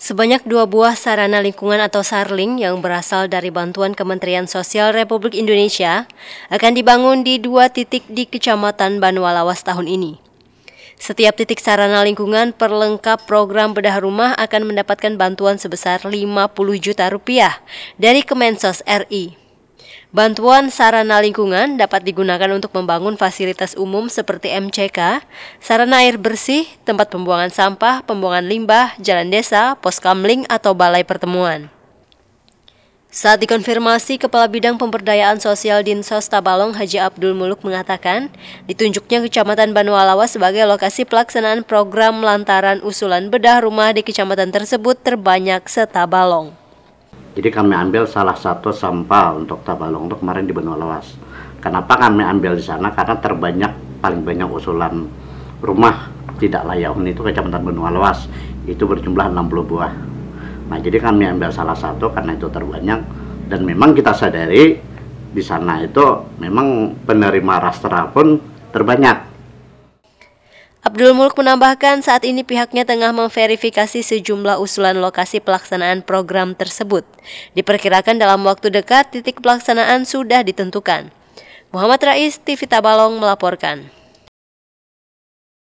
Sebanyak dua buah sarana lingkungan atau SARLING yang berasal dari bantuan Kementerian Sosial Republik Indonesia akan dibangun di dua titik di Kecamatan Banwalawas tahun ini. Setiap titik sarana lingkungan perlengkap program bedah rumah akan mendapatkan bantuan sebesar 50 juta rupiah dari Kemensos RI. Bantuan sarana lingkungan dapat digunakan untuk membangun fasilitas umum seperti MCK, sarana air bersih, tempat pembuangan sampah, pembuangan limbah, jalan desa, pos kamling, atau balai pertemuan. Saat dikonfirmasi, Kepala Bidang Pemberdayaan Sosial Dinsos Tabalong Haji Abdul Muluk mengatakan, ditunjuknya Kecamatan Banualawa sebagai lokasi pelaksanaan program lantaran usulan bedah rumah di kecamatan tersebut terbanyak setabalong. Jadi kami ambil salah satu sampah untuk Tabalong untuk kemarin di Benua Lawas. Kenapa kami ambil di sana? Karena terbanyak paling banyak usulan rumah tidak layak huni itu Kecamatan Benua Lawas itu berjumlah 60 buah. Nah, jadi kami ambil salah satu karena itu terbanyak dan memang kita sadari di sana itu memang penerima rastra pun terbanyak Abdul Mulk menambahkan saat ini pihaknya tengah memverifikasi sejumlah usulan lokasi pelaksanaan program tersebut. Diperkirakan dalam waktu dekat titik pelaksanaan sudah ditentukan. Muhammad Rais, TV Tabalong melaporkan.